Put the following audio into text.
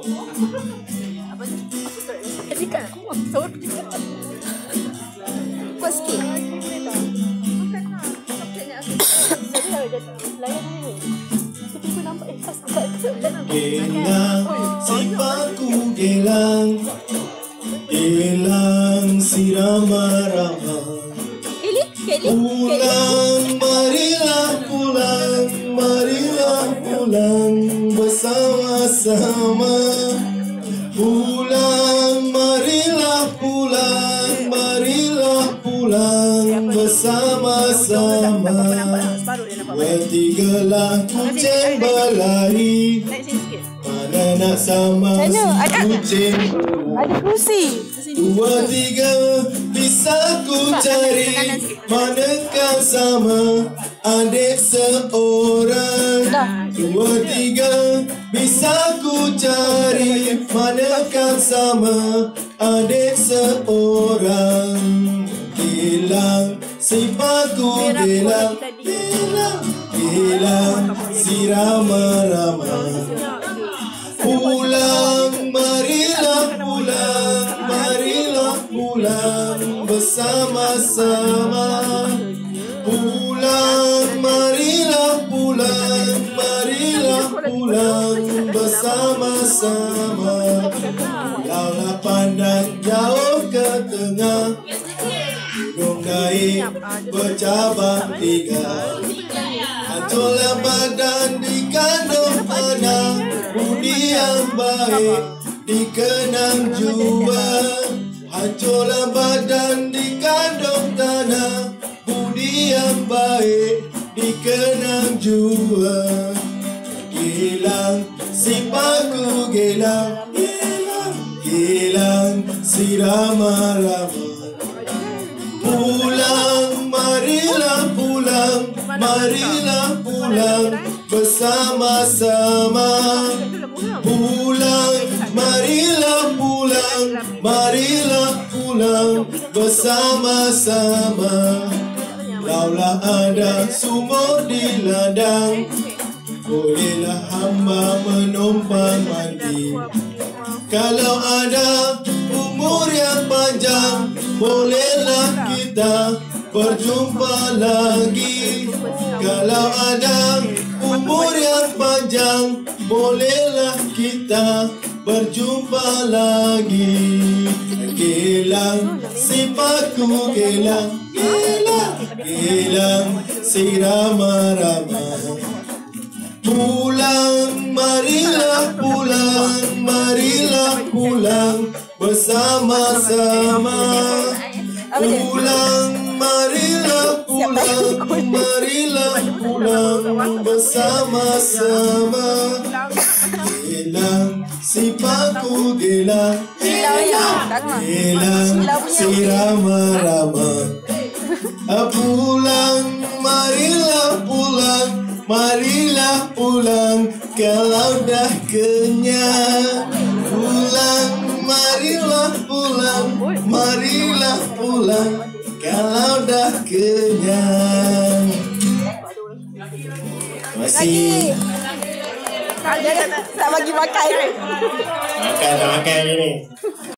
Apa ni? Tadi kan aku motor. Kuat sikit. Jadi dah jatuh. Layan ni. Tiba-tiba nampak eh pulang bersama-sama Pulang marilah pulang Marilah pulang bersama-sama. Bertigalah kucing berlari. Mana nak sama si ada- kucing? Ada kerusi. Dua tiga bisa ku cari. Manakah sama adik seorang Dua tiga bisa ku cari Manakah sama adik seorang? Gilang sipaku gilang Gilang Gilang si rama-rama Pulang, marilah pulang, marilah pulang bersama-sama. Pulang, pulang bersama-sama. Laulah pandang jauh ke tengah, gunung naik bercabang tiga. Hancurlah badan dikandung panah. Budi yang baik dikenang jua. Hancurlah badan dikandung tanah. Budi yang baik dikenang jua Gilang si paku gilang Gilang Gilang si rama-rama Pulang, marilah pulang, marilah pulang bersama-sama. Pulang, marilah pulang, marilah pulang bersama-sama. Laulah ada sumur di ladang, bolehlah hamba menumpang mandi. Kalau ada umur yang panjang Bolehlah kita berjumpa lagi. Kalau ada umur yang panjang Bolehlah kita berjumpa lagi. Gilang sipaku gilang Gilang Gilang si rama-rama Pulang, marilah pulang, marilah pulang bersama-sama. Pulang, marilah pulang, marilah pulang bersama-sama. Gilang si paku gilang, gilang si rama-rama. Pulang, marilah pulang kalau dah kenyang. Pulang, marilah pulang, marilah pulang kalau dah kenyang. Masih Tak bagi makan. makan tak makan ni.